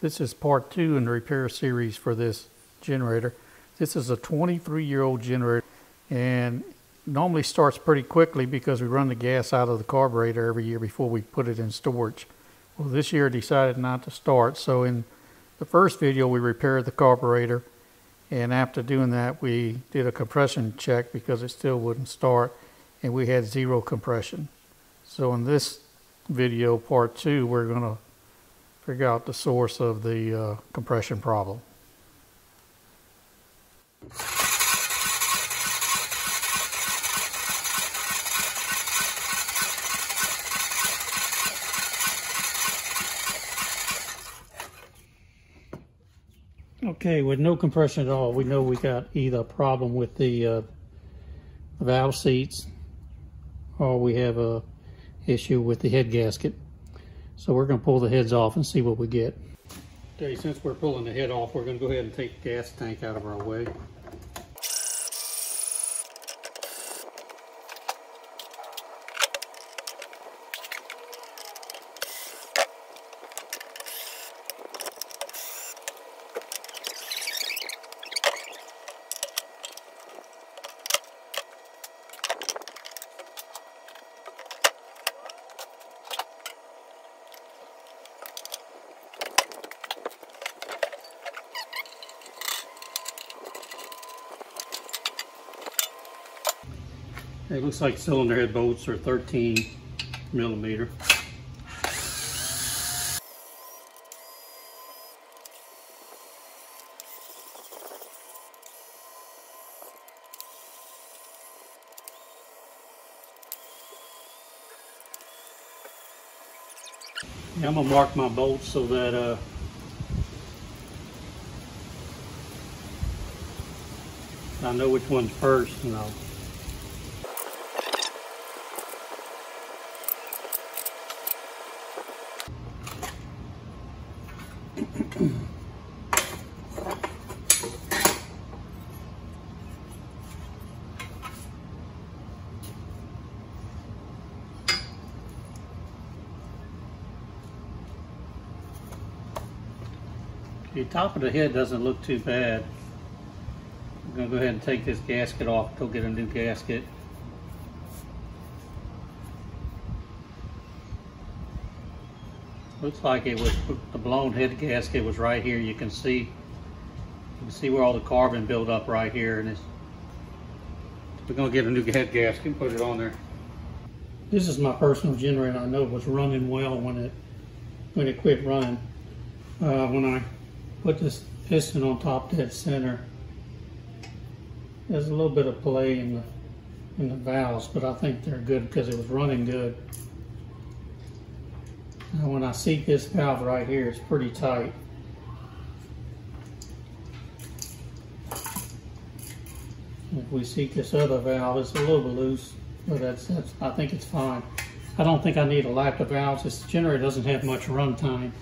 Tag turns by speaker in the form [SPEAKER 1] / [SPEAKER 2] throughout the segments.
[SPEAKER 1] This is part two in the repair series for this generator. This is a 23 year old generator and normally starts pretty quickly because we run the gas out of the carburetor every year before we put it in storage. Well, this year decided not to start. So in the first video, we repaired the carburetor. And after doing that, we did a compression check because it still wouldn't start and we had zero compression. So in this video, part two, we're going to figure out the source of the uh, compression problem. Okay, with no compression at all, we know we got either a problem with the uh, valve seats or we have a issue with the head gasket. So we're going to pull the heads off and see what we get. Okay, since we're pulling the head off, we're going to go ahead and take the gas tank out of our way. It looks like cylinder head bolts are 13 millimeter. Yeah, I'm gonna mark my bolts so that uh, I know which one's first and I'll The top of the head doesn't look too bad. I'm going to go ahead and take this gasket off, go get a new gasket. Looks like it was, the blown head gasket was right here. You can see, you can see where all the carbon built up right here. And it's, we're going to get a new head gasket and put it on there. This is my personal generator. I know it was running well when it, when it quit running. Uh, when I put this piston on top dead center. There's a little bit of play in the in the valves, but I think they're good because it was running good. When I seat this valve right here, it's pretty tight. If we seat this other valve, it's a little bit loose, but that's, that's I think it's fine. I don't think I need a lap of valves. This generator doesn't have much run time,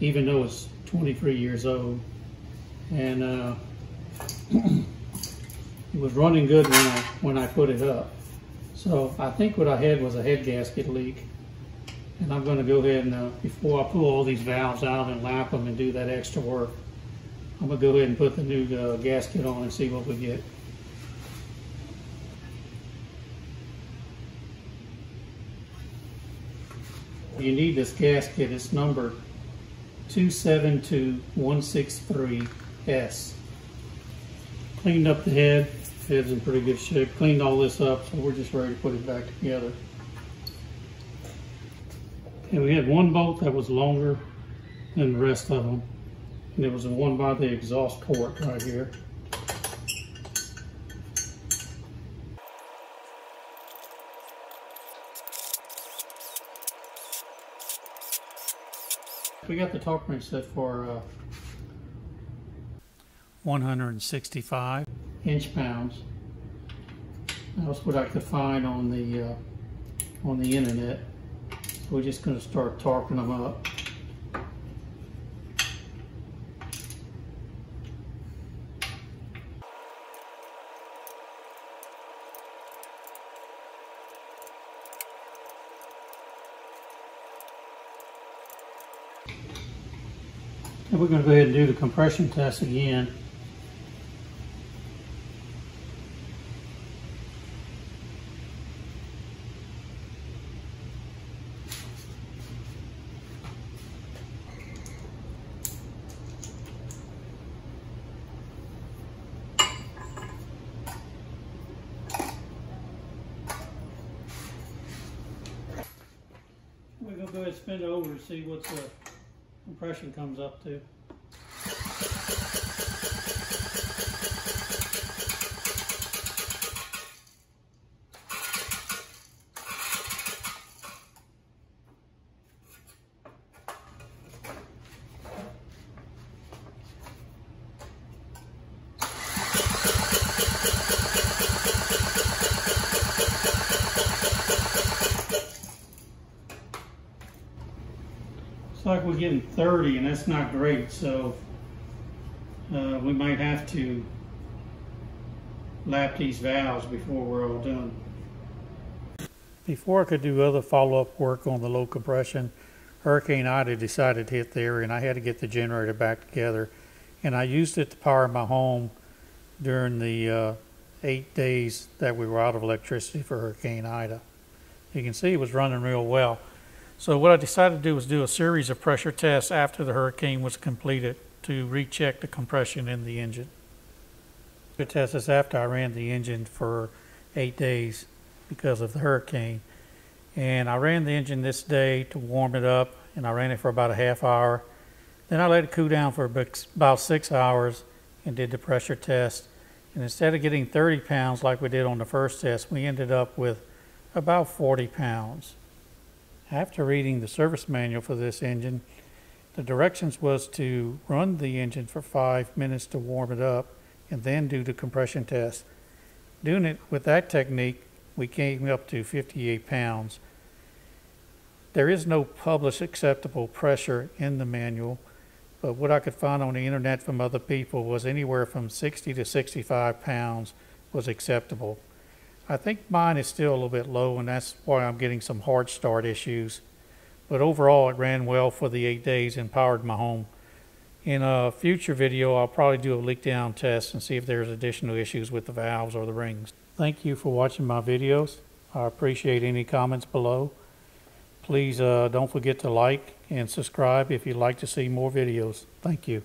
[SPEAKER 1] even though it's 23 years old. And uh, it was running good when I, when I put it up. So I think what I had was a head gasket leak. And I'm gonna go ahead and, uh, before I pull all these valves out and lap them and do that extra work, I'm gonna go ahead and put the new uh, gasket on and see what we get. You need this gasket, it's numbered 272163S. Cleaned up the head, head's in pretty good shape. Cleaned all this up, so we're just ready to put it back together. And we had one bolt that was longer than the rest of them. And it was the one by the exhaust port right here. We got the torque wrench set for uh, 165 inch pounds. That's what I could find on the uh, on the internet. We're just going to start torquing them up. And we're going to go ahead and do the compression test again. Go ahead and spin it over to see what the compression comes up to. Like we're getting 30 and that's not great, so uh, we might have to lap these valves before we're all done. Before I could do other follow-up work on the low compression, Hurricane Ida decided to hit the area and I had to get the generator back together. And I used it to power my home during the uh, eight days that we were out of electricity for Hurricane Ida. You can see it was running real well. So what I decided to do was do a series of pressure tests after the hurricane was completed to recheck the compression in the engine. The test is after I ran the engine for eight days because of the hurricane. And I ran the engine this day to warm it up and I ran it for about a half hour. Then I let it cool down for about six hours and did the pressure test. And instead of getting 30 pounds like we did on the first test, we ended up with about 40 pounds. After reading the service manual for this engine, the directions was to run the engine for five minutes to warm it up and then do the compression test. Doing it with that technique, we came up to 58 pounds. There is no published acceptable pressure in the manual, but what I could find on the internet from other people was anywhere from 60 to 65 pounds was acceptable. I think mine is still a little bit low, and that's why I'm getting some hard start issues. But overall, it ran well for the eight days and powered my home. In a future video, I'll probably do a leak down test and see if there's additional issues with the valves or the rings. Thank you for watching my videos. I appreciate any comments below. Please uh, don't forget to like and subscribe if you'd like to see more videos. Thank you.